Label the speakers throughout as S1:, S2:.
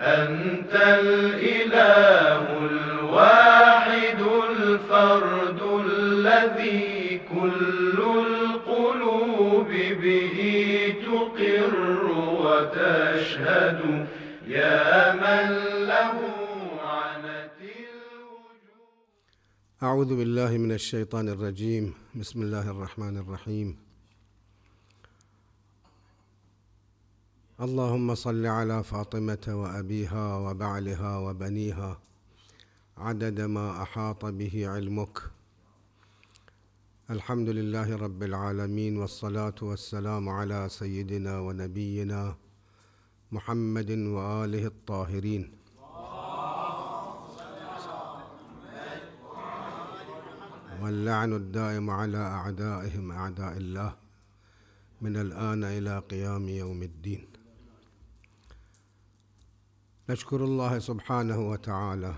S1: أنت الإله الواحد الفرد الذي كل القلوب به تقر وتشهد. يا من له عنت الوجوه.
S2: أعوذ بالله من الشيطان الرجيم. بسم الله الرحمن الرحيم. اللهم صل على فاطمة وأبيها وبعلها وبنيها. عدد ما أحاط به علمك. الحمد لله رب العالمين والصلاة والسلام على سيدنا ونبينا محمد وآله الطاهرين. واللعن الدائم على أعدائهم أعداء الله من الآن إلى قيام يوم الدين. نشكر الله سبحانه وتعالى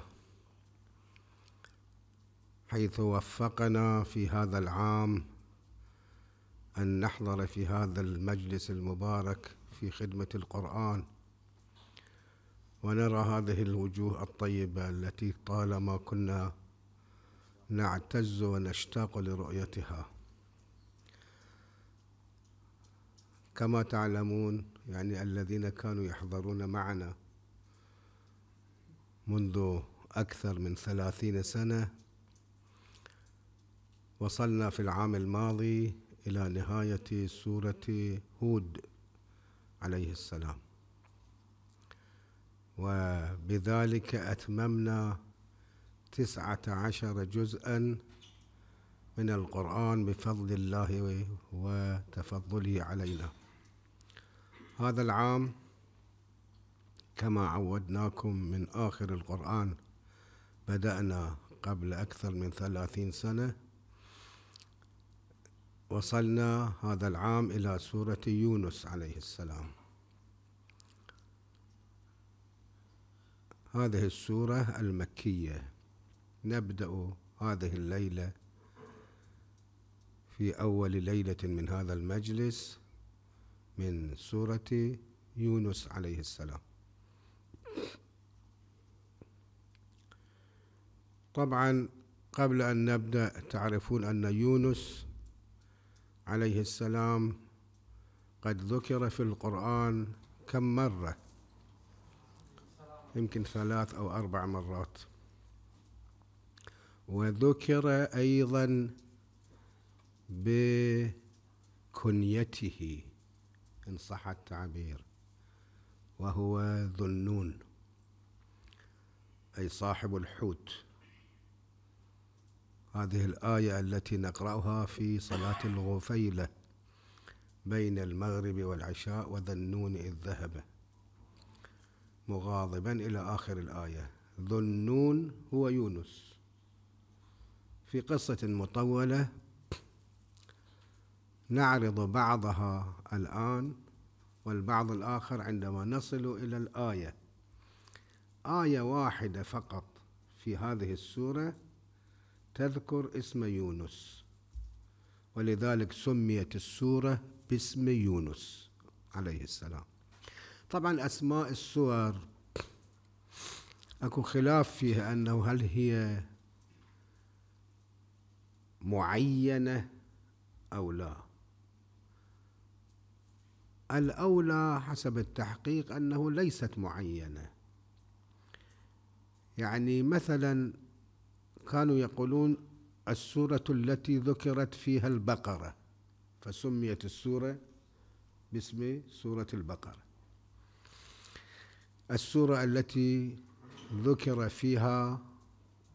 S2: حيث وفقنا في هذا العام أن نحضر في هذا المجلس المبارك في خدمة القرآن ونرى هذه الوجوه الطيبة التي طالما كنا نعتز ونشتاق لرؤيتها. كما تعلمون يعني الذين كانوا يحضرون معنا منذ أكثر من ثلاثين سنة وصلنا في العام الماضي إلى نهاية سورة هود عليه السلام. وبذلك أتممنا تسعة عشر جزءا من القرآن بفضل الله وتفضله علينا. هذا العام كما عودناكم من آخر القرآن بدأنا قبل أكثر من ثلاثين سنة وصلنا هذا العام إلى سورة يونس عليه السلام. هذه السورة المكية. نبدأ هذه الليلة في أول ليلة من هذا المجلس من سورة يونس عليه السلام. طبعا قبل أن نبدأ تعرفون أن يونس عليه السلام قد ذكر في القرآن كم مرة؟ يمكن ثلاث أو أربع مرات. وذكر أيضا بكنيته إن صح التعبير. وهو ذو النون أي صاحب الحوت. هذه الآية التي نقرأها في صلاة الغفيلة بين المغرب والعشاء وذا النون إذ ذهب. مغاضبا إلى آخر الآية. ذو النون هو يونس. في قصة مطولة نعرض بعضها الآن والبعض الآخر عندما نصل إلى الآية. آية واحدة فقط في هذه السورة تذكر اسم يونس ولذلك سميت السورة باسم يونس عليه السلام. طبعا أسماء السور أكو خلاف فيها أنه هل هي معينة أو لا. الأولى حسب التحقيق أنه ليست معينة. يعني مثلا كانوا يقولون السورة التي ذكرت فيها البقرة فسميت السورة باسم سورة البقرة. السورة التي ذكر فيها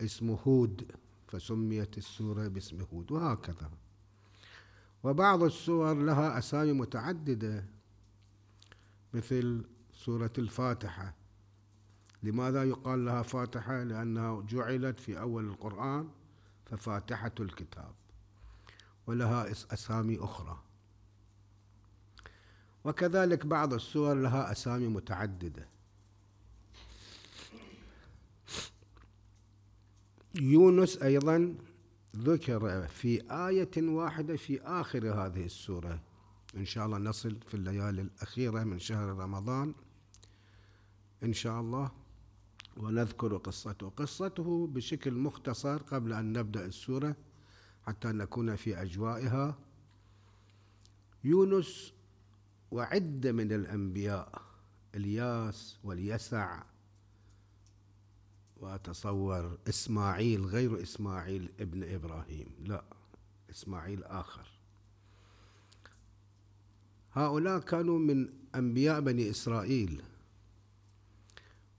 S2: اسم هود فسميت السورة باسم هود وهكذا. وبعض السور لها أسامي متعددة. مثل سورة الفاتحة. لماذا يقال لها فاتحة؟ لأنها جعلت في أول القرآن ففاتحة الكتاب ولها أسامي أخرى. وكذلك بعض السور لها أسامي متعددة. يونس أيضا ذكر في آية واحدة في آخر هذه السورة. إن شاء الله نصل في الليالي الأخيرة من شهر رمضان إن شاء الله. ونذكر قصته. قصته بشكل مختصر قبل أن نبدأ السورة حتى نكون في أجوائها. يونس وعدة من الأنبياء إلياس واليسع وأتصور إسماعيل غير إسماعيل ابن إبراهيم لا إسماعيل آخر. هؤلاء كانوا من أنبياء بني إسرائيل.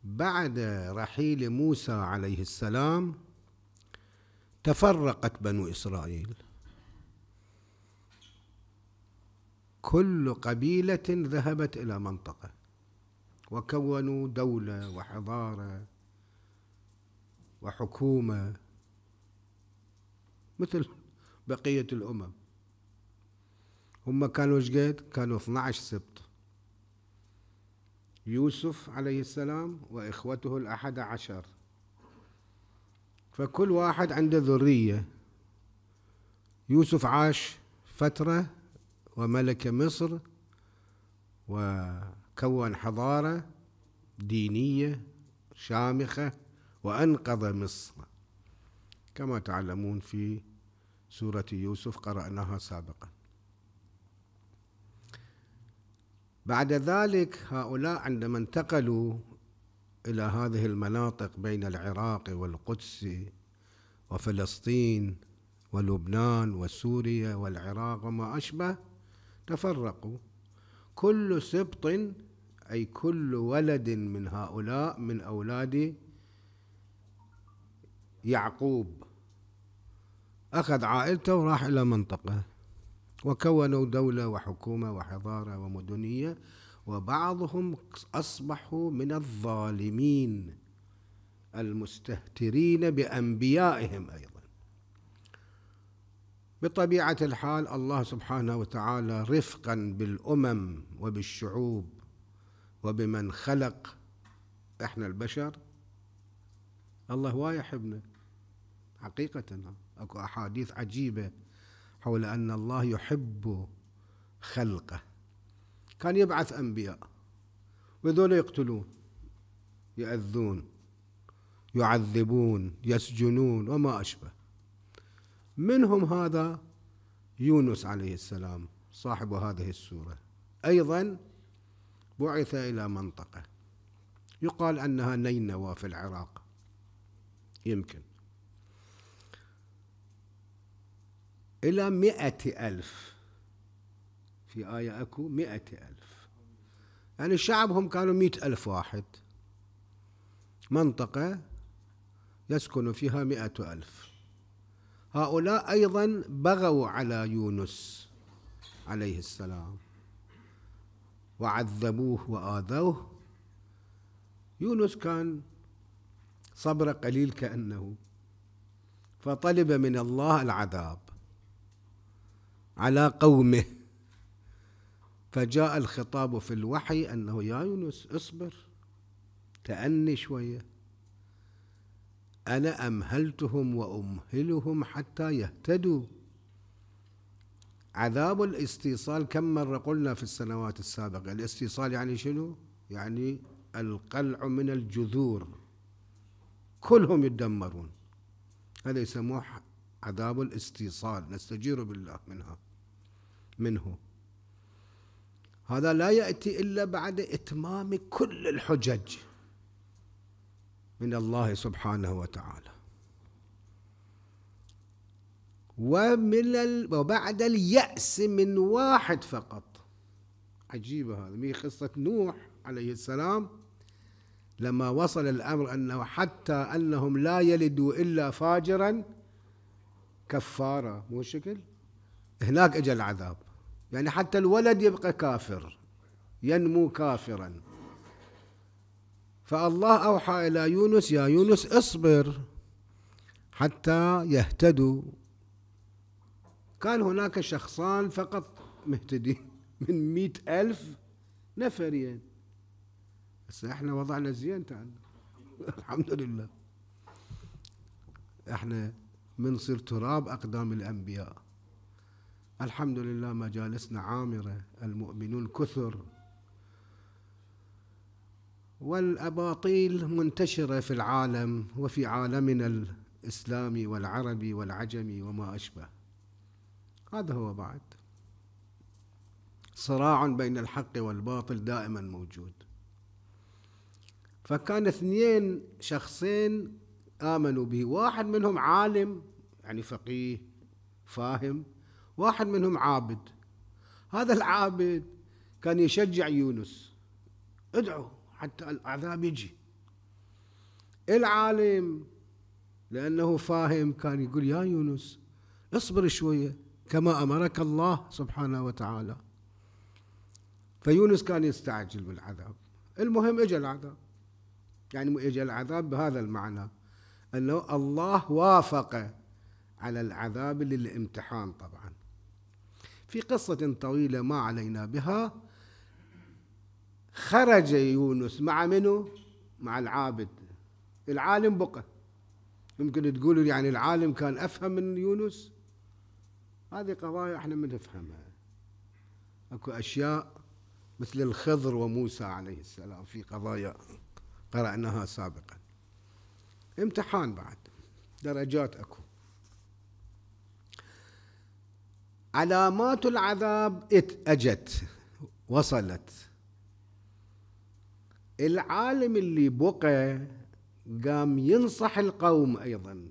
S2: بعد رحيل موسى عليه السلام تفرقت بنو إسرائيل. كل قبيلة ذهبت إلى منطقة وكونوا دولة وحضارة وحكومة مثل بقية الأمم. هم كانوا شقد كانوا 12 سبط. يوسف عليه السلام وإخوته الأحد عشر. فكل واحد عنده ذرية. يوسف عاش فترة وملك مصر وكون حضارة دينية شامخة وأنقذ مصر. كما تعلمون في سورة يوسف قرأناها سابقا. بعد ذلك هؤلاء عندما انتقلوا إلى هذه المناطق بين العراق والقدس وفلسطين ولبنان وسوريا والعراق وما أشبه تفرقوا. كل سبط أي كل ولد من هؤلاء من أولاد يعقوب أخذ عائلته وراح إلى منطقة. وكونوا دولة وحكومة وحضارة ومدنية وبعضهم أصبحوا من الظالمين المستهترين بأنبيائهم أيضا. بطبيعة الحال الله سبحانه وتعالى رفقا بالأمم وبالشعوب وبمن خلق إحنا البشر. الله هو يحبنا حقيقة أكو أحاديث عجيبة حول أن الله يحب خلقه. كان يبعث أنبياء وذول يقتلون يأذون يعذبون يسجنون وما أشبه. منهم هذا يونس عليه السلام صاحب هذه السورة. أيضا بعث إلى منطقة يقال أنها نينوى في العراق يمكن. إلى مئة ألف. في آية أكو مئة ألف. يعني شعبهم كانوا مئة ألف واحد. منطقة يسكن فيها مئة ألف. هؤلاء أيضا بغوا على يونس عليه السلام. وعذبوه وآذوه. يونس كان صبر قليل كأنه. فطلب من الله العذاب. على قومه. فجاء الخطاب في الوحي أنه يا يونس اصبر تأني شوية. أنا أمهلتهم وأمهلهم حتى يهتدوا. عذاب الاستيصال كم مرة قلنا في السنوات السابقة؟ الاستيصال يعني شنو؟ يعني القلع من الجذور. كلهم يدمرون. هذا يسموه عذاب الاستيصال نستجير بالله منها منه. هذا لا يأتي إلا بعد إتمام كل الحجج من الله سبحانه وتعالى. ومن ال... وبعد اليأس من واحد فقط. عجيبة هذا مي قصة نوح عليه السلام لما وصل الأمر أنه حتى أنهم لا يلدوا إلا فاجرا كفارة مو شكل؟ هناك اجى العذاب. يعني حتى الولد يبقى كافر ينمو كافرا. فالله أوحى إلى يونس يا يونس اصبر حتى يهتدوا. كان هناك شخصان فقط مهتدين من مئة ألف نفرين. بس إحنا وضعنا زين تعال. الحمد لله. إحنا منصير تراب أقدام الأنبياء. الحمد لله مجالسنا عامرة المؤمنون كثر. والأباطيل منتشرة في العالم وفي عالمنا الإسلامي والعربي والعجمي وما أشبه. هذا هو بعد. صراع بين الحق والباطل دائما موجود. فكان اثنين شخصين آمنوا به. واحد منهم عالم يعني فقيه فاهم. واحد منهم عابد. هذا العابد كان يشجع يونس. ادعوا حتى العذاب يجي. العالم لأنه فاهم كان يقول يا يونس اصبر شوية كما أمرك الله سبحانه وتعالى. فيونس كان يستعجل بالعذاب. المهم اجى العذاب. يعني اجى العذاب بهذا المعنى. انه الله وافق على العذاب للامتحان طبعا. في قصة طويلة ما علينا بها. خرج يونس مع منه مع العابد. العالم بقى. يمكن تقولوا يعني العالم كان أفهم من يونس؟ هذه قضايا إحنا ما نفهمها. أكو أشياء مثل الخضر وموسى عليه السلام في قضايا قرأناها سابقا. امتحان بعد. درجات اكو. علامات العذاب أجت وصلت. العالم اللي بقى قام ينصح القوم أيضا.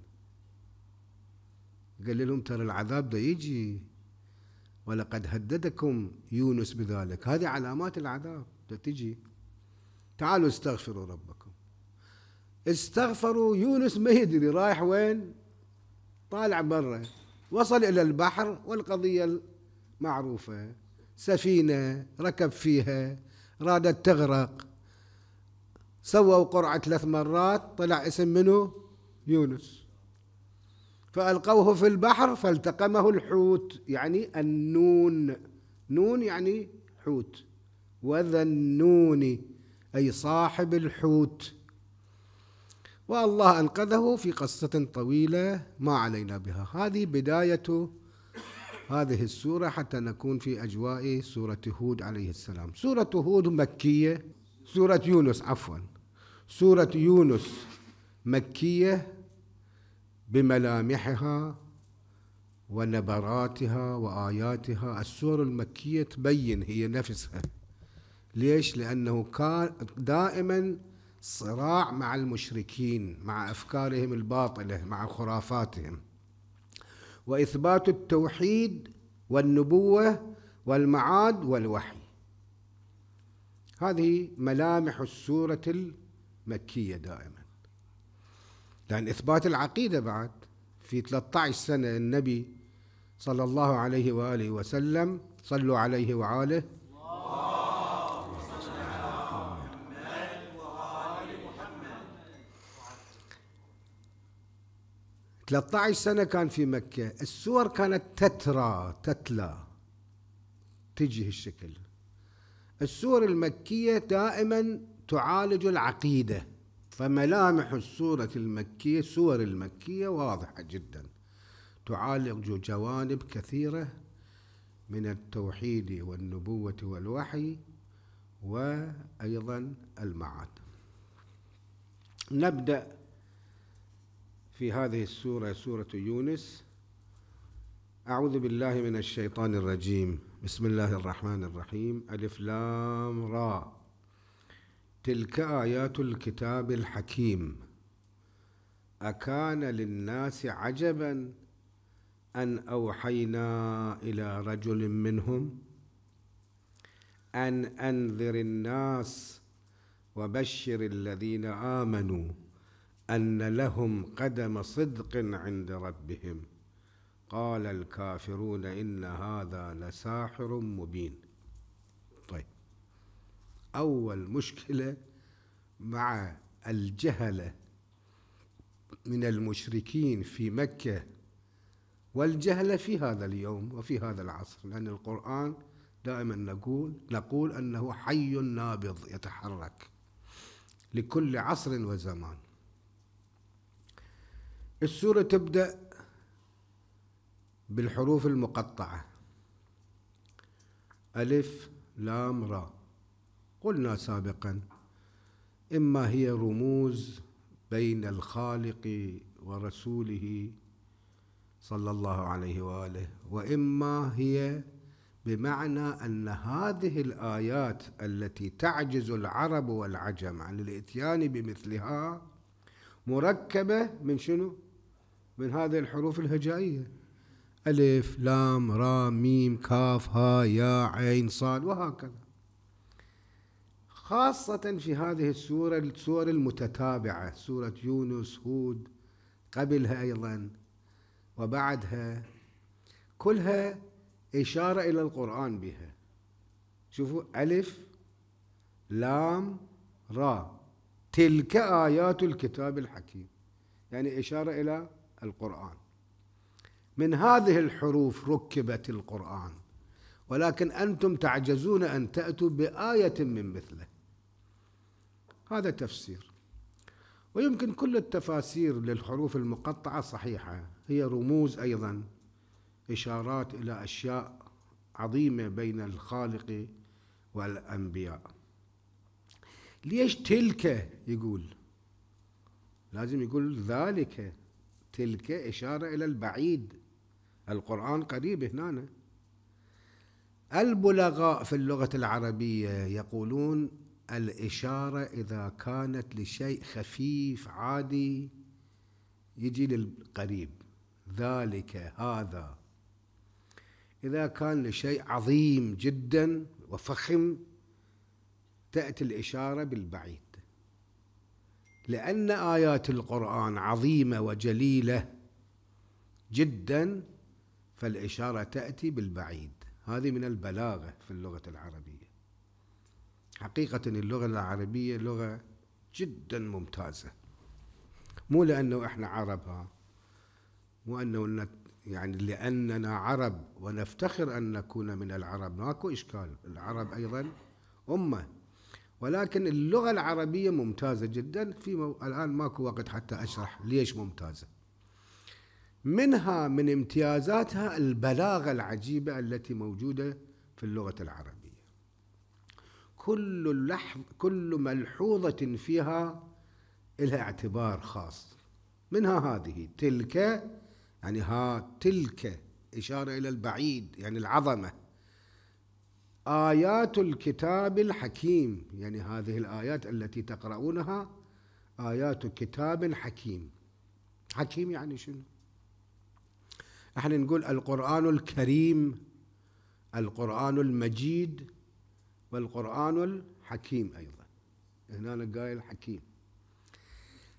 S2: قال لهم ترى العذاب ده يجي ولقد هددكم يونس بذلك. هذه علامات العذاب ده تجي. تعالوا استغفروا ربكم. استغفروا يونس ما يدري رايح وين طالع برا وصل إلى البحر والقضية معروفة سفينة ركب فيها رادت تغرق سووا قرعة ثلاث مرات طلع اسم منه؟ يونس. فألقوه في البحر فالتقمه الحوت يعني النون. نون يعني حوت. وذا النون أي صاحب الحوت. والله أنقذه في قصة طويلة ما علينا بها. هذه بداية هذه السورة حتى نكون في أجواء سورة هود عليه السلام. سورة هود مكية. سورة يونس عفوا. سورة يونس مكية بملامحها ونبراتها وآياتها. السور المكية تبين هي نفسها. ليش؟ لأنه كان دائما صراع مع المشركين مع أفكارهم الباطلة مع خرافاتهم. وإثبات التوحيد والنبوة والمعاد والوحي. هذه ملامح السورة المكية دائما. لأن إثبات العقيدة بعد في 13 سنة النبي صلى الله عليه وآله وسلم صلوا عليه وعاله 13 سنة كان في مكة. السور كانت تترى تتلى. تجي الشكل السور المكية دائما تعالج العقيدة. فملامح السورة المكية سور المكية واضحة جدا. تعالج جوانب كثيرة من التوحيد والنبوة والوحي وأيضا المعاد. نبدأ في هذه السورة سورة يونس. أعوذ بالله من الشيطان الرجيم. بسم الله الرحمن الرحيم. ألف لام را. تلك آيات الكتاب الحكيم. أكان للناس عجبا أن أوحينا إلى رجل منهم أن أنذر الناس وبشر الذين آمنوا. أن لهم قدم صدق عند ربهم. قال الكافرون إن هذا لساحر مبين. طيب. أول مشكلة مع الجهلة من المشركين في مكة والجهلة في هذا اليوم وفي هذا العصر لأن القرآن دائما نقول نقول أنه حي نابض يتحرك لكل عصر وزمان. السورة تبدأ بالحروف المقطعة. ألف لام را. قلنا سابقا. إما هي رموز بين الخالق ورسوله صلى الله عليه وآله وإما هي بمعنى أن هذه الآيات التي تعجز العرب والعجم عن الإتيان بمثلها مركبة من شنو؟ من هذه الحروف الهجائية. ألف لام را ميم كاف ها يا عين صاد وهكذا. خاصة في هذه السورة السور المتتابعة سورة يونس هود قبلها أيضا وبعدها كلها إشارة إلى القرآن بها. شوفوا ألف لام را. تلك آيات الكتاب الحكيم. يعني إشارة إلى القرآن. من هذه الحروف ركبت القرآن. ولكن أنتم تعجزون أن تأتوا بآية من مثله. هذا تفسير. ويمكن كل التفاسير للحروف المقطعة صحيحة. هي رموز أيضا إشارات إلى أشياء عظيمة بين الخالق والأنبياء. ليش تلك؟ يقول. لازم يقول ذلك. تلك إشارة إلى البعيد. القرآن قريب هنا. البلغاء في اللغة العربية يقولون الإشارة إذا كانت لشيء خفيف عادي يجي للقريب. ذلك هذا. إذا كان لشيء عظيم جدا وفخم تأتي الإشارة بالبعيد. لأن آيات القرآن عظيمة وجليلة جدا فالإشارة تأتي بالبعيد. هذه من البلاغة في اللغة العربية. حقيقة اللغة العربية لغة جدا ممتازة. مو لأنه إحنا عرب مو أنه يعني لأننا عرب ونفتخر أن نكون من العرب. ماكو إشكال. العرب أيضا أمة. ولكن اللغة العربية ممتازة جدا. في مو... الآن ماكو وقت حتى أشرح ليش ممتازة. منها من امتيازاتها البلاغة العجيبة التي موجودة في اللغة العربية. كل لحظ كل ملحوظة فيها لها اعتبار خاص. منها هذه تلك يعني ها تلك إشارة إلى البعيد يعني العظمة. آيات الكتاب الحكيم يعني هذه الآيات التي تقرؤونها آيات كتاب حكيم حكيم يعني شنو؟ إحنا نقول القرآن الكريم القرآن المجيد والقرآن الحكيم أيضا. هنا قايل حكيم.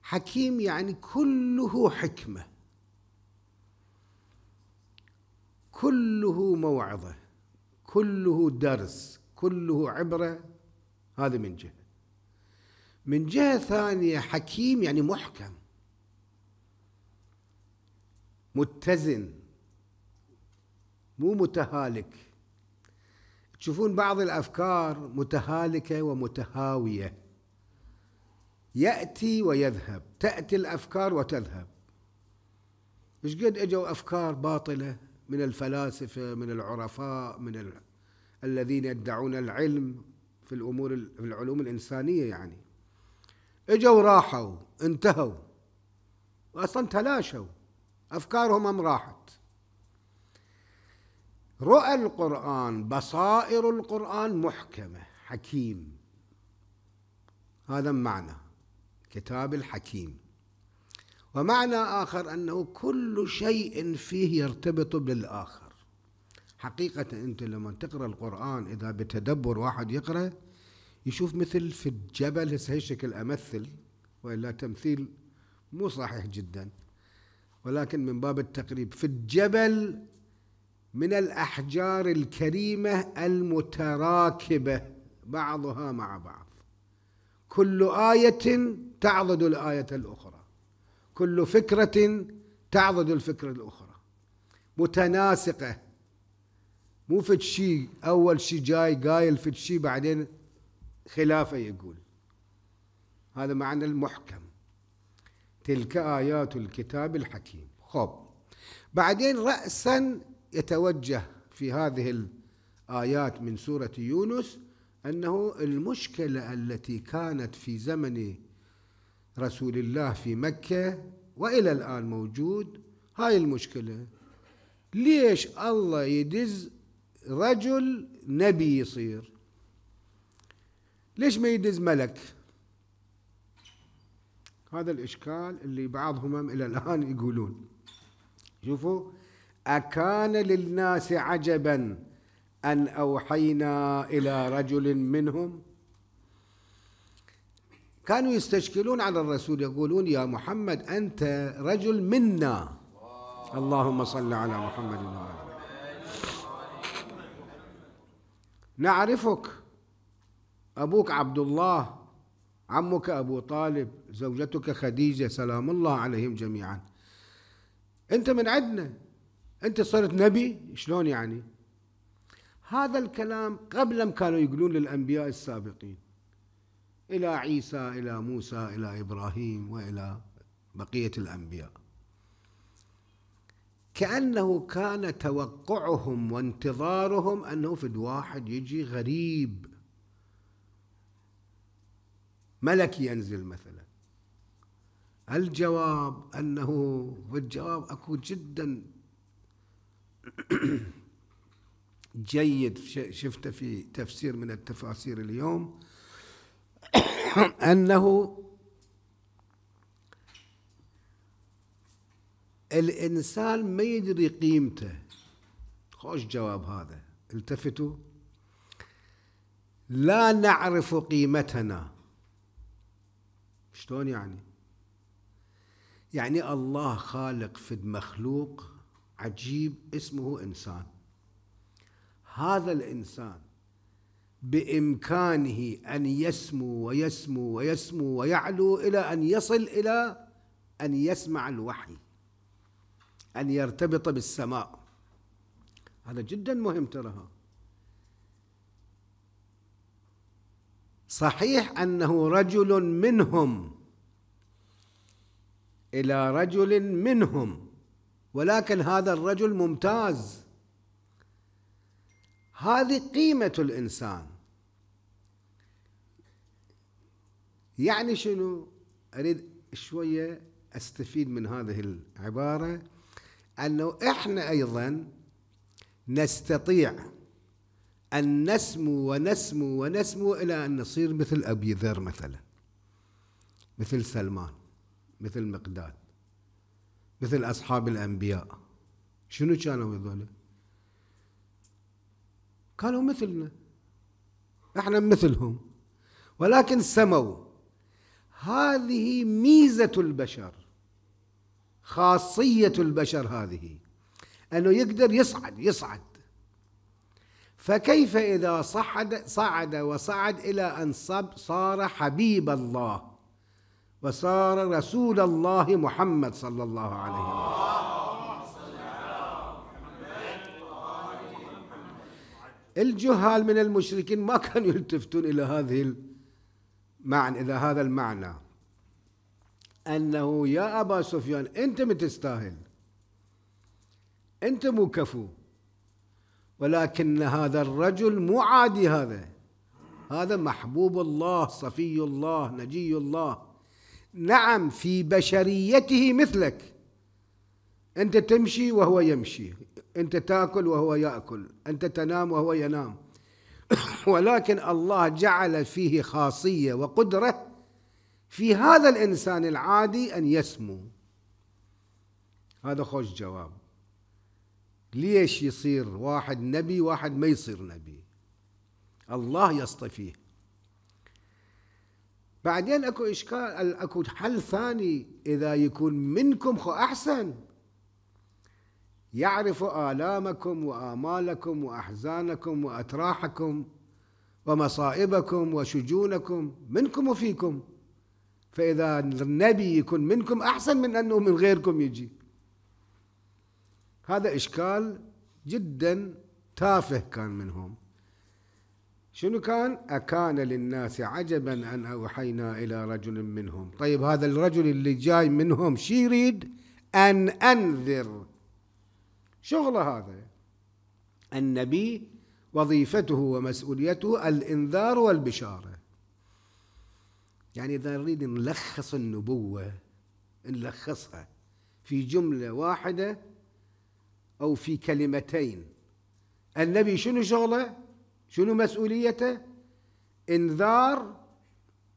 S2: حكيم يعني كله حكمة كله موعظة. كله درس كله عبرة هذا من جهة. من جهة ثانية حكيم يعني محكم. متزن. مو متهالك. تشوفون بعض الأفكار متهالكة ومتهاوية. يأتي ويذهب. تأتي الأفكار وتذهب. إيش قد إجوا أفكار باطلة؟ من الفلاسفة من العرفاء من ال... الذين يدعون العلم في الأمور في العلوم الإنسانية يعني. إجوا راحوا انتهوا. واصلا تلاشوا. أفكارهم أم راحت؟ رؤى القرآن بصائر القرآن محكمة حكيم. هذا معنى كتاب الحكيم. ومعنى آخر أنه كل شيء فيه يرتبط بالآخر. حقيقة أنت لما تقرأ القرآن إذا بتدبر واحد يقرأ يشوف مثل في الجبل هسه شكل أمثل وإلا تمثيل مو صحيح جدا. ولكن من باب التقريب في الجبل من الأحجار الكريمة المتراكبة بعضها مع بعض. كل آية تعضد الآية الأخرى. كل فكرة تعضد الفكرة الأخرى. متناسقة. مو في شيء أول شيء جاي قايل في شيء بعدين خلافة يقول. هذا معنى المحكم. تلك آيات الكتاب الحكيم. خب بعدين رأسا يتوجه في هذه الآيات من سورة يونس أنه المشكلة التي كانت في زمن رسول الله في مكة وإلى الآن موجود. هاي المشكلة. ليش الله يدز رجل نبي يصير؟ ليش ما يدز ملك؟ هذا الإشكال اللي بعضهم إلى الآن يقولون. شوفوا أكان للناس عجبا أن أوحينا إلى رجل منهم كانوا يستشكلون على الرسول يقولون يا محمد أنت رجل منا. اللهم صل على محمد وآله نعرفك. أبوك عبد الله عمك أبو طالب زوجتك خديجة سلام الله عليهم جميعا. أنت من عندنا. أنت صرت نبي؟ شلون يعني؟ هذا الكلام قبل كانوا يقولون للأنبياء السابقين. إلى عيسى إلى موسى إلى إبراهيم وإلى بقية الأنبياء. كأنه كان توقعهم وانتظارهم أنه في واحد يجي غريب. ملك ينزل مثلا. الجواب أنه في الجواب أكو جدا جيد. شفته في تفسير من التفاسير اليوم أنه الإنسان ما يدري قيمته. خوش جواب هذا. التفتوا. لا نعرف قيمتنا. شلون يعني؟ يعني الله خالق في مخلوق عجيب اسمه إنسان. هذا الإنسان بإمكانه أن يسمو ويسمو ويسمو ويعلو إلى أن يصل إلى أن يسمع الوحي أن يرتبط بالسماء. هذا جدا مهم ترى صحيح أنه رجل منهم إلى رجل منهم ولكن هذا الرجل ممتاز. هذه قيمة الإنسان. يعني شنو؟ أريد شوية أستفيد من هذه العبارة أنه إحنا أيضا نستطيع أن نسمو ونسمو ونسمو إلى أن نصير مثل أبي ذر مثلا مثل سلمان مثل مقداد مثل أصحاب الأنبياء. شنو كانوا هذول؟ كانوا مثلنا. إحنا مثلهم. ولكن سموا. هذه ميزة البشر خاصية البشر هذه أنه يقدر يصعد يصعد. فكيف إذا صعد صعد وصعد إلى أن صار حبيب الله وصار رسول الله محمد صلى الله عليه وسلم. الجهال من المشركين ما كانوا يلتفتون إلى هذه المعنى إلى هذا المعنى. أنه يا أبا سفيان أنت متستاهل أنت مو كفو. ولكن هذا الرجل مو عادي هذا. هذا محبوب الله صفي الله نجي الله. نعم في بشريته مثلك. أنت تمشي وهو يمشي. أنت تأكل وهو يأكل. أنت تنام وهو ينام. ولكن الله جعل فيه خاصية وقدرة في هذا الإنسان العادي أن يسمو. هذا خوش جواب. ليش يصير واحد نبي واحد ما يصير نبي؟ الله يصطفيه. بعدين أكو إشكال أكو حل ثاني إذا يكون منكم خو أحسن. يعرف آلامكم وآمالكم وأحزانكم وأتراحكم ومصائبكم وشجونكم منكم وفيكم. فإذا النبي يكون منكم أحسن من أنه من غيركم يجي. هذا إشكال جدا تافه كان منهم. شنو كان؟ أكان للناس عجبا أن أوحينا إلى رجل منهم. طيب هذا الرجل اللي جاي منهم شي يريد؟ أن أنذر. شغله هذا. النبي وظيفته ومسؤوليته الإنذار والبشارة. يعني إذا نريد نلخص النبوة نلخصها في جملة واحدة أو في كلمتين. النبي شنو شغله؟ شنو مسؤوليته؟ إنذار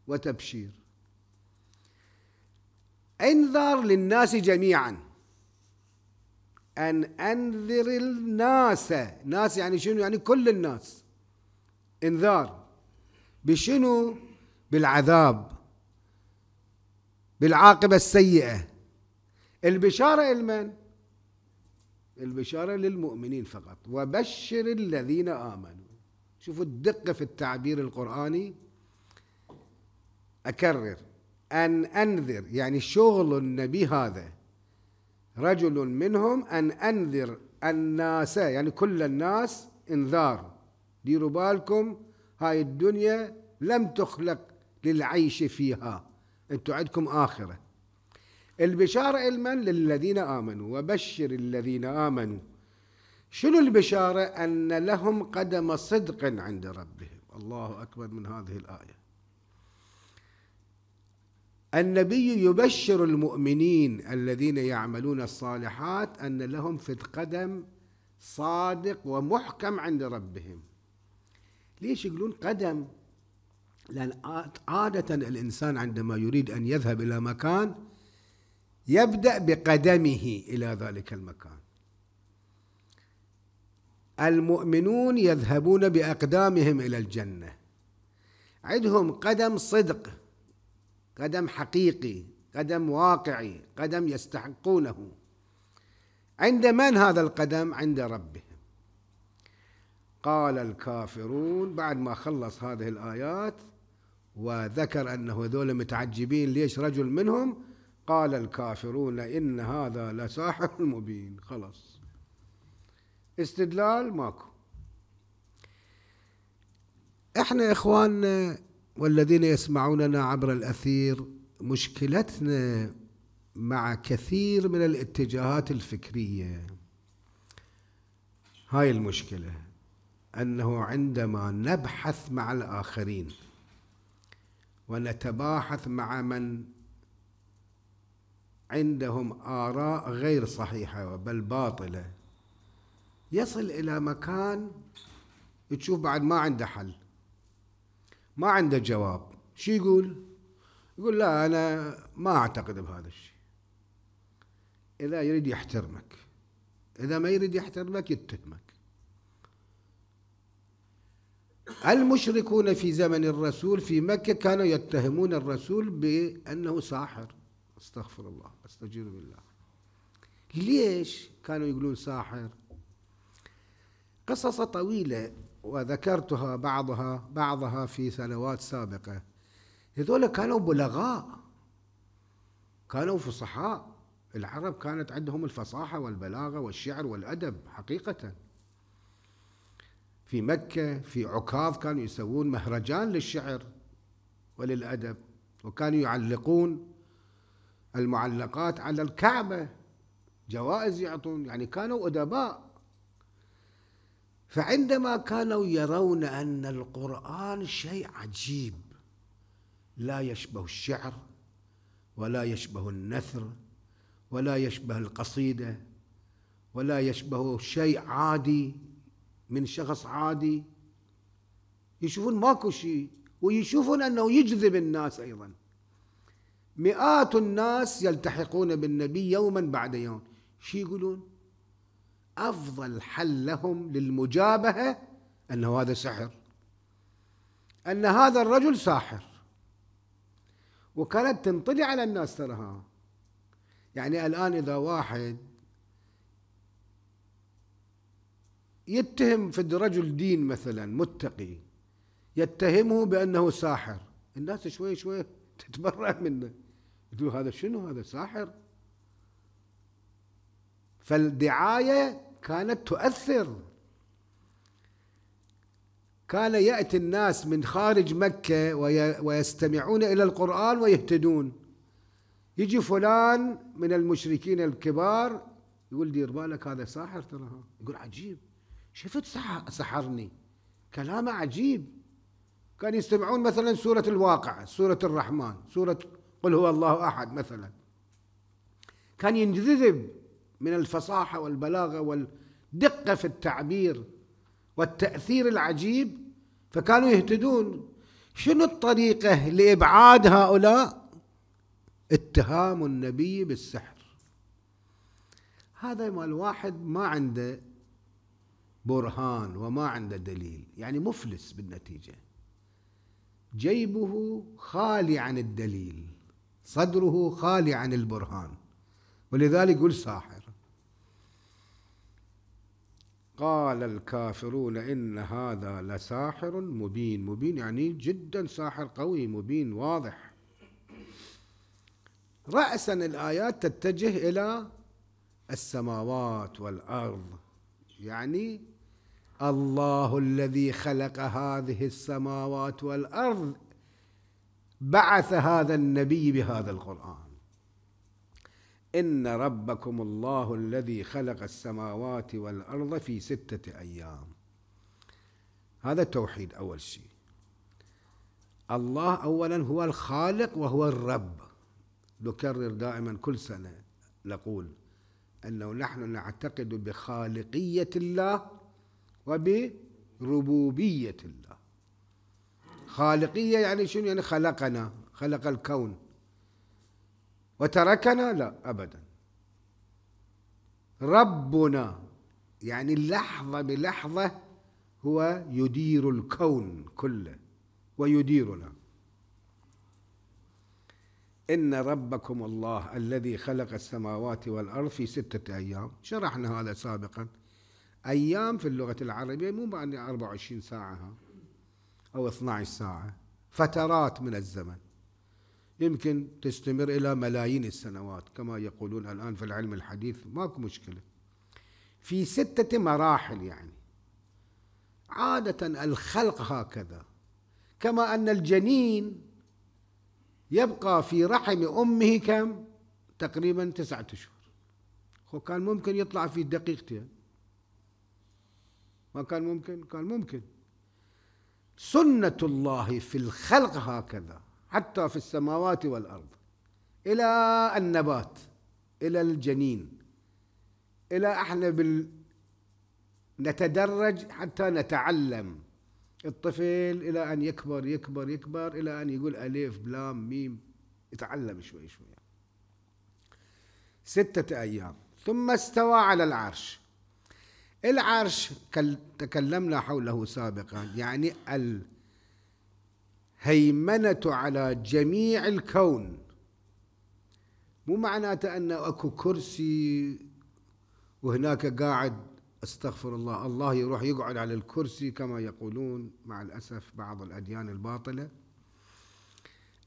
S2: وتبشير. إنذار للناس جميعا. أن أنذر الناس. ناس يعني شنو؟ يعني كل الناس. إنذار. بشنو؟ بالعذاب. بالعاقبة السيئة. البشارة لمن؟ البشارة للمؤمنين فقط. وبشر الذين آمنوا. شوفوا الدقة في التعبير القرآني. أكرر. أن أنذر. يعني شغل النبي هذا. رجل منهم أن أنذر الناس يعني كل الناس انذار. ديروا بالكم هاي الدنيا لم تخلق للعيش فيها. أنتم عندكم آخرة. البشارة علما للذين آمنوا. وبشر الذين آمنوا. شنو البشارة؟ أن لهم قدم صدق عند ربهم. الله أكبر من هذه الآية. النبي يبشر المؤمنين الذين يعملون الصالحات أن لهم في القدم صادق ومحكم عند ربهم. ليش يقولون قدم؟ لأن عادة الإنسان عندما يريد أن يذهب إلى مكان يبدأ بقدمه إلى ذلك المكان. المؤمنون يذهبون بأقدامهم إلى الجنة. عندهم قدم صدق. قدم حقيقي قدم واقعي قدم يستحقونه. عند من هذا القدم؟ عند ربهم. قال الكافرون بعد ما خلص هذه الآيات وذكر أنه هذول متعجبين ليش رجل منهم؟ قال الكافرون إن هذا لساحر مبين. خلص استدلال ماكو. إحنا إخواننا والذين يسمعوننا عبر الأثير مشكلتنا مع كثير من الاتجاهات الفكرية. هاي المشكلة أنه عندما نبحث مع الآخرين ونتباحث مع من عندهم آراء غير صحيحة بل باطلة يصل إلى مكان تشوف بعد ما عنده حل. ما عنده جواب. شو يقول؟ يقول لا أنا ما أعتقد بهذا الشيء إذا يريد يحترمك. إذا ما يريد يحترمك يتهمك. المشركون في زمن الرسول في مكة كانوا يتهمون الرسول بأنه ساحر. أستغفر الله. أستجير بالله. ليش كانوا يقولون ساحر؟ قصص طويلة. وذكرتها بعضها بعضها في سنوات سابقة. هذول كانوا بلغاء. كانوا فصحاء. العرب كانت عندهم الفصاحة والبلاغة والشعر والأدب حقيقة. في مكة في عكاظ كانوا يسوون مهرجان للشعر وللأدب وكانوا يعلقون المعلقات على الكعبة. جوائز يعطون يعني كانوا أدباء. فعندما كانوا يرون أن القرآن شيء عجيب لا يشبه الشعر ولا يشبه النثر ولا يشبه القصيدة ولا يشبه شيء عادي من شخص عادي. يشوفون ماكو شيء ويشوفون أنه يجذب الناس أيضا. مئات الناس يلتحقون بالنبي يوما بعد يوم. شو يقولون؟ أفضل حل لهم للمجابهة أنه هذا سحر أن هذا الرجل ساحر وكانت تنطلي على الناس ترى يعني الآن إذا واحد يتهم في رجل دين مثلا متقي يتهمه بأنه ساحر الناس شوي شوي تتبرأ منه يقول هذا شنو؟ هذا ساحر. فالدعاية كانت تؤثر. كان يأتي الناس من خارج مكة ويستمعون إلى القرآن ويهتدون. يجي فلان من المشركين الكبار يقول دير بالك هذا ساحر ترى يقول عجيب. شفت سحرني؟ كلام عجيب. كان يستمعون مثلا سورة الواقع سورة الرحمن سورة قل هو الله أحد مثلا. كان ينجذب. من الفصاحة والبلاغة والدقة في التعبير والتأثير العجيب فكانوا يهتدون. شنو الطريقة لإبعاد هؤلاء؟ اتهام النبي بالسحر. هذا ما الواحد ما عنده برهان وما عنده دليل يعني مفلس بالنتيجة. جيبه خالي عن الدليل صدره خالي عن البرهان. ولذلك يقول ساحر. قال الكافرون إن هذا لساحر مبين. مبين يعني جدا ساحر قوي مبين واضح. رأسا الآيات تتجه إلى السماوات والأرض. يعني الله الذي خلق هذه السماوات والأرض بعث هذا النبي بهذا القرآن. إن ربكم الله الذي خلق السماوات والأرض في ستة أيام. هذا التوحيد أول شيء. الله أولا هو الخالق وهو الرب. نكرر دائما كل سنة نقول أنه نحن نعتقد بخالقية الله وبربوبية الله. خالقية يعني شنو؟ يعني خلقنا خلق الكون. وتركنا؟ لا أبدا. ربنا يعني لحظة بلحظة هو يدير الكون كله ويديرنا. إن ربكم الله الذي خلق السماوات والأرض في ستة أيام. شرحنا هذا سابقا. أيام في اللغة العربية مو بعد 24 ساعة أو 12 ساعة. فترات من الزمن. يمكن تستمر إلى ملايين السنوات كما يقولون الآن في العلم الحديث ماكو مشكلة. في ستة مراحل يعني. عادة الخلق هكذا. كما أن الجنين يبقى في رحم أمه كم؟ تقريبا تسعة أشهر. هو كان ممكن يطلع في دقيقتين. ما كان ممكن؟ كان ممكن. سنة الله في الخلق هكذا. حتى في السماوات والأرض. إلى النبات إلى الجنين إلى أحنا بال نتدرج حتى نتعلم. الطفل إلى أن يكبر يكبر يكبر إلى أن يقول ألف بلام ميم يتعلم شوي شوي. ستة أيام. ثم استوى على العرش. العرش تكلمنا حوله سابقا. يعني الهيمنة على جميع الكون. مو معناته أن أكو كرسي وهناك قاعد أستغفر الله الله يروح يقعد على الكرسي كما يقولون مع الأسف بعض الأديان الباطلة.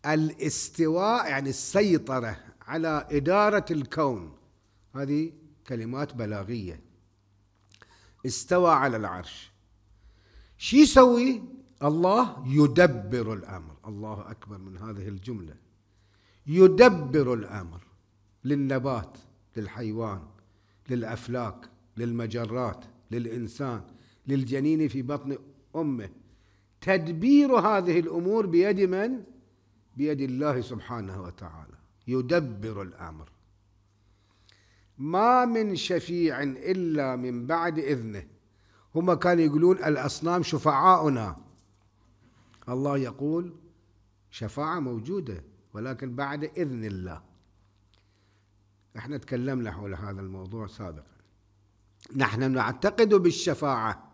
S2: الاستواء يعني السيطرة على إدارة الكون. هذه كلمات بلاغية. استوى على العرش. شو يسوي؟ الله يدبر الأمر. الله أكبر من هذه الجملة. يدبر الأمر للنبات للحيوان للأفلاك للمجرات للإنسان للجنين في بطن أمه. تدبير هذه الأمور بيد من؟ بيد الله سبحانه وتعالى. يدبر الأمر. ما من شفيع إلا من بعد إذنه. هم كانوا يقولون الأصنام شفعاؤنا. الله يقول شفاعة موجودة ولكن بعد إذن الله. إحنا تكلمنا حول هذا الموضوع سابقا. نحن نعتقد بالشفاعة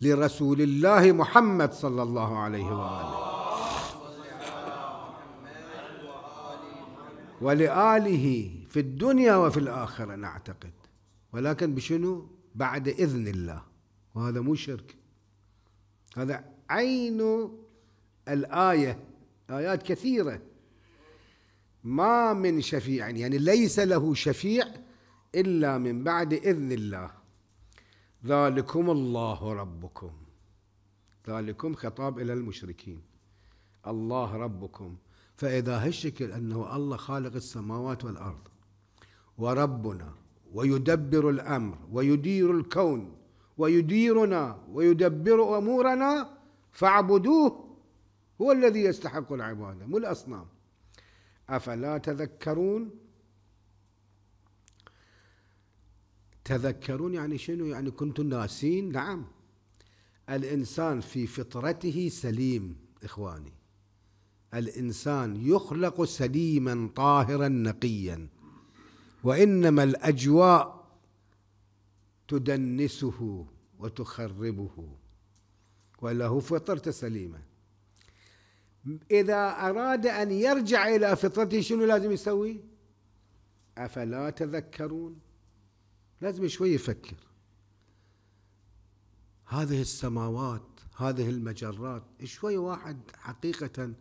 S2: لرسول الله محمد صلى الله عليه وآله. ولآله في الدنيا وفي الآخرة نعتقد. ولكن بشنو؟ بعد إذن الله. وهذا مو شرك. هذا عين الآية آيات كثيرة. ما من شفيع يعني ليس له شفيع إلا من بعد إذن الله. ذلكم الله ربكم. ذلكم خطاب إلى المشركين. الله ربكم. فإذا هالشكل أنه الله خالق السماوات والأرض وربنا ويدبر الأمر ويدير الكون ويديرنا ويدبر أمورنا فاعبدوه هو الذي يستحق العبادة مو الأصنام. أفلا تذكرون؟ تذكرون يعني شنو؟ يعني كنتم ناسين؟ نعم. الإنسان في فطرته سليم إخواني. الإنسان يخلق سليما طاهرا نقيا. وإنما الأجواء تدنسه وتخربه. وله فطرته سليمة. إذا أراد أن يرجع إلى فطرته شنو لازم يسوي؟ أفلا تذكرون؟ لازم شوي يفكر. هذه السماوات هذه المجرات شوي واحد حقيقة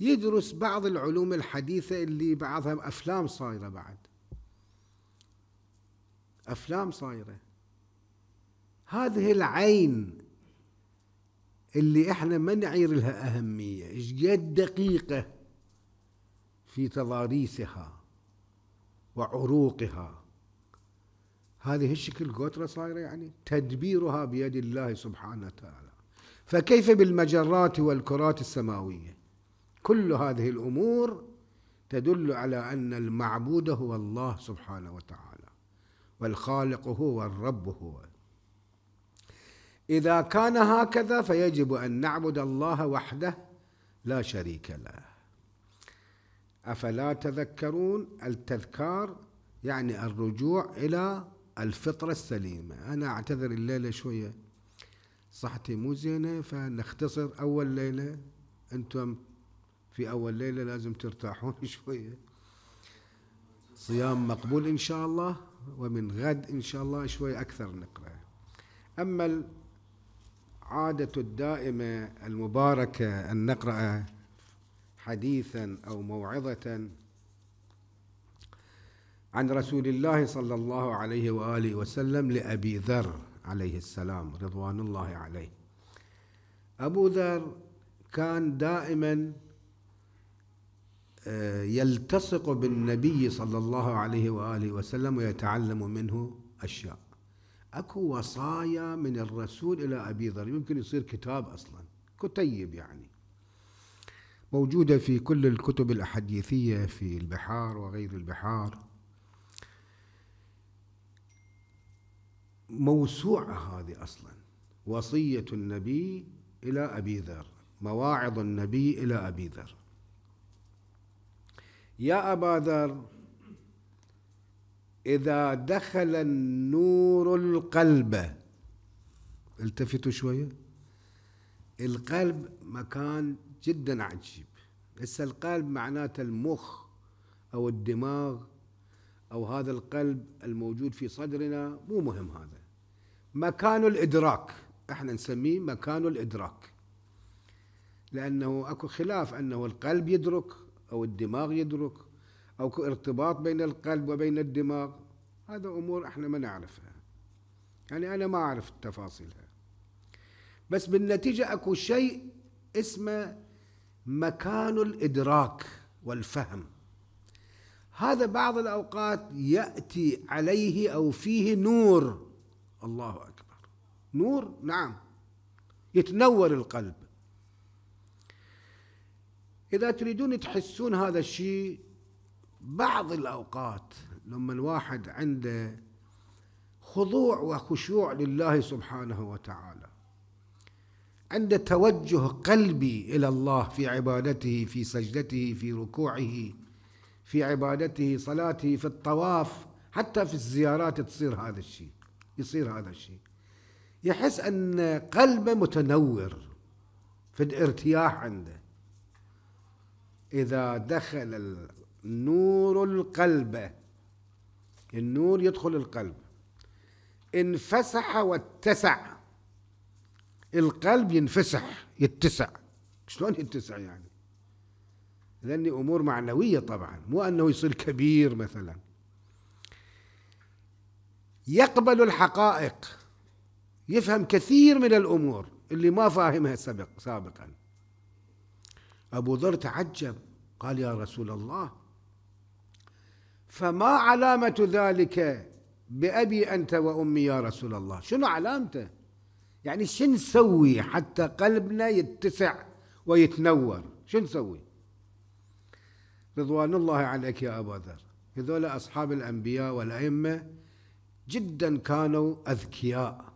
S2: يدرس بعض العلوم الحديثة اللي بعضها أفلام صايرة بعد. أفلام صايرة. هذه العين اللي إحنا ما نعير لها أهمية. قد دقيقة في تضاريسها وعروقها. هذه الشكل قطرة صايرة يعني؟ تدبيرها بيد الله سبحانه وتعالى. فكيف بالمجرات والكرات السماوية؟ كل هذه الأمور تدل على أن المعبود هو الله سبحانه وتعالى والخالق هو والرب هو. إذا كان هكذا فيجب أن نعبد الله وحده لا شريك له. أفلا تذكرون التذكار يعني الرجوع إلى الفطرة السليمة. أنا أعتذر الليلة شوية. صحتي مو زينة فنختصر أول ليلة. أنتم في أول ليلة لازم ترتاحون شوية. صيام مقبول إن شاء الله ومن غد إن شاء الله شوي أكثر نقرأ. أما العادة الدائمة المباركة أن نقرأ حديثا أو موعظة عن رسول الله صلى الله عليه وآله وسلم لأبي ذر عليه السلام رضوان الله عليه. أبو ذر كان دائما آه، يلتصق بالنبي صلى الله عليه وآله وسلم ويتعلم منه أشياء. اكو وصايا من الرسول إلى ابي ذر يمكن يصير كتاب أصلا كتيب يعني. موجودة في كل الكتب الأحاديثية في البحار وغير البحار. موسوعة هذه أصلا وصية النبي إلى أبي ذر مواعظ النبي إلى أبي ذر. يا أبا ذر إذا دخل النور القلب التفتوا شوية. القلب مكان جدا عجيب. هسه القلب معناته المخ أو الدماغ أو هذا القلب الموجود في صدرنا مو مهم هذا. مكان الإدراك إحنا نسميه مكان الإدراك. لأنه أكو خلاف أنه القلب يدرك أو الدماغ يدرك. أو ارتباط بين القلب وبين الدماغ. هذا أمور إحنا ما نعرفها. يعني أنا ما أعرف تفاصيلها. بس بالنتيجة أكو شيء اسمه مكان الإدراك والفهم. هذا بعض الأوقات يأتي عليه أو فيه نور. الله أكبر. نور؟ نعم. يتنور القلب. إذا تريدون تحسون هذا الشيء بعض الأوقات لما الواحد عنده خضوع وخشوع لله سبحانه وتعالى عنده توجه قلبي إلى الله في عبادته في سجدته في ركوعه في عبادته صلاته في الطواف حتى في الزيارات تصير هذا الشيء يصير هذا الشيء. يحس أن قلبه متنور في الارتياح عنده. إذا دخل النور القلب. النور يدخل القلب. انفسح واتسع. القلب ينفسح يتسع. شلون يتسع يعني؟ لأني أمور معنوية طبعا مو أنه يصير كبير مثلا. يقبل الحقائق. يفهم كثير من الأمور اللي ما فاهمها سبق سابقا. أبو ذر تعجب قال يا رسول الله فما علامة ذلك بأبي أنت وأمي يا رسول الله؟ شنو علامته؟ يعني شو نسوي حتى قلبنا يتسع ويتنور؟ شو نسوي رضوان الله عليك يا أبا ذر. هذول أصحاب الأنبياء والأئمة جدا كانوا أذكياء.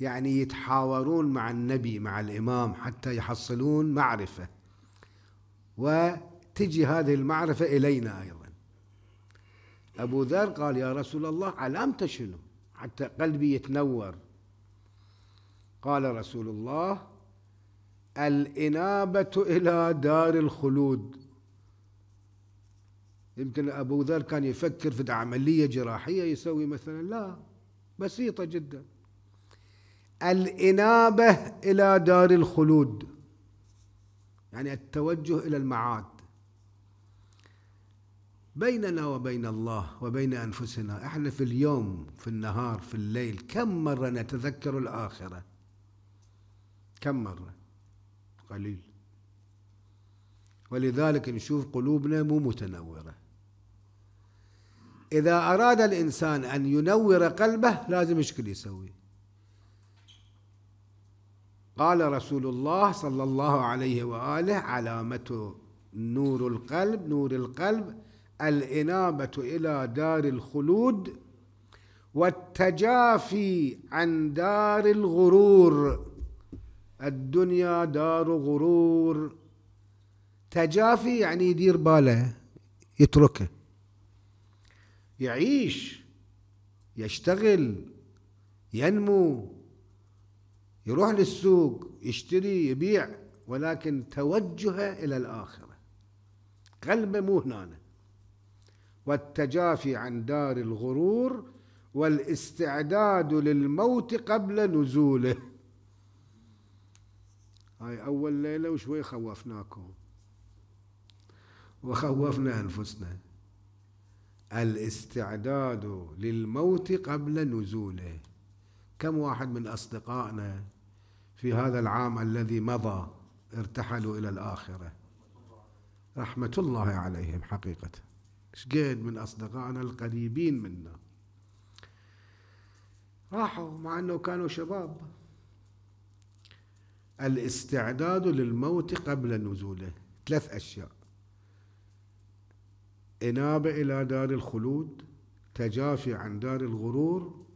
S2: يعني يتحاورون مع النبي مع الإمام حتى يحصلون معرفة. وتجي هذه المعرفة إلينا أيضا. أبو ذر قال يا رسول الله علامته شنو حتى قلبي يتنور. قال رسول الله الإنابة إلى دار الخلود. يمكن أبو ذر كان يفكر في عملية جراحية يسوي مثلا. لا بسيطة جدا. الإنابة إلى دار الخلود يعني التوجه إلى المعاد. بيننا وبين الله وبين أنفسنا. إحنا في اليوم في النهار في الليل كم مرة نتذكر الآخرة؟ كم مرة؟ قليل. ولذلك نشوف قلوبنا مو متنورة. إذا أراد الإنسان أن ينور قلبه لازم إيش يسوي؟ قال رسول الله صلى الله عليه وآله علامة نور القلب نور القلب الإنابة إلى دار الخلود والتجافي عن دار الغرور. الدنيا دار غرور. تجافي يعني يدير باله يتركه. يعيش يشتغل ينمو يروح للسوق يشتري يبيع ولكن توجهه إلى الآخرة. قلبه مو هنا والتجافي عن دار الغرور والاستعداد للموت قبل نزوله. هاي أول ليلة وشوي خوفناكم. وخوفنا أنفسنا. الاستعداد للموت قبل نزوله. كم واحد من أصدقائنا في هذا العام الذي مضى ارتحلوا إلى الآخرة؟ رحمة الله عليهم حقيقة. شقيد من أصدقائنا القريبين منا. راحوا مع أنه كانوا شباب. الاستعداد للموت قبل نزوله. ثلاث أشياء. إنابة إلى دار الخلود. تجافي عن دار الغرور.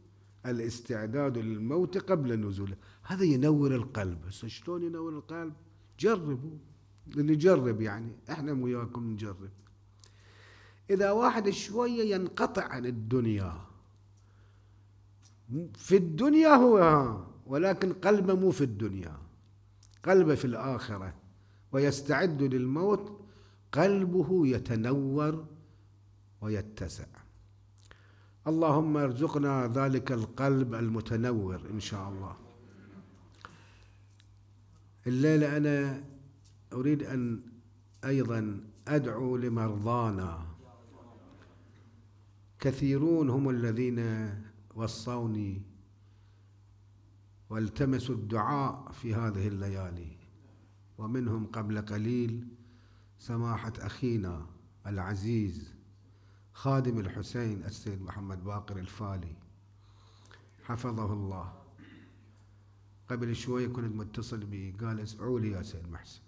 S2: الاستعداد للموت قبل نزوله. هذا ينور القلب. بس شلون ينور القلب؟ جربوا. نجرب يعني. إحنا وياكم نجرب. إذا واحد شوية ينقطع عن الدنيا. في الدنيا هو ولكن قلبه مو في الدنيا. قلبه في الآخرة. ويستعد للموت. قلبه يتنور ويتسع. اللهم ارزقنا ذلك القلب المتنور إن شاء الله. الليلة أنا أريد أن أيضا أدعو لمرضانا. كثيرون هم الذين وصوني والتمسوا الدعاء في هذه الليالي ومنهم قبل قليل سماحة أخينا العزيز خادم الحسين السيد محمد باقر الفالي. حفظه الله. قبل شوية كنت متصل به قال اسعوا لي يا سيد محسن.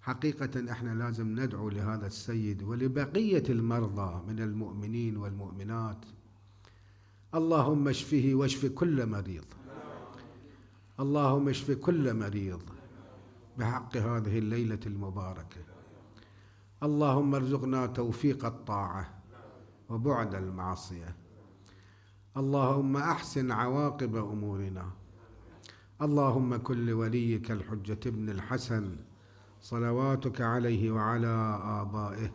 S2: حقيقة إحنا لازم ندعو لهذا السيد ولبقية المرضى من المؤمنين والمؤمنات. اللهم اشفه واشف كل مريض. اللهم اشف كل مريض بحق هذه الليلة المباركة. اللهم ارزقنا توفيق الطاعة وبعد المعصية. اللهم أحسن عواقب أمورنا. اللهم كن لوليك الحجة ابن الحسن صلواتك عليه وعلى آبائه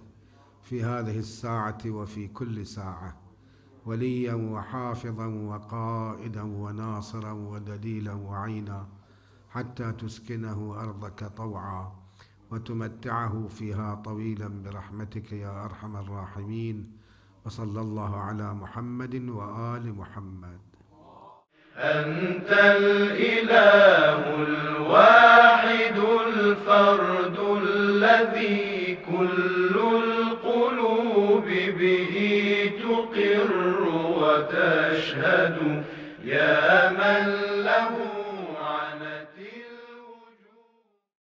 S2: في هذه الساعة وفي كل ساعة وليا وحافظا وقائدا وناصرا ودليلا وعينا حتى تسكنه أرضك طوعا وتمتعه فيها طويلا برحمتك يا أرحم الراحمين وصلى الله على محمد وآل محمد.
S1: أنت الإله الواحد الفرد الذي كل القلوب به تقر وتشهد. يا من له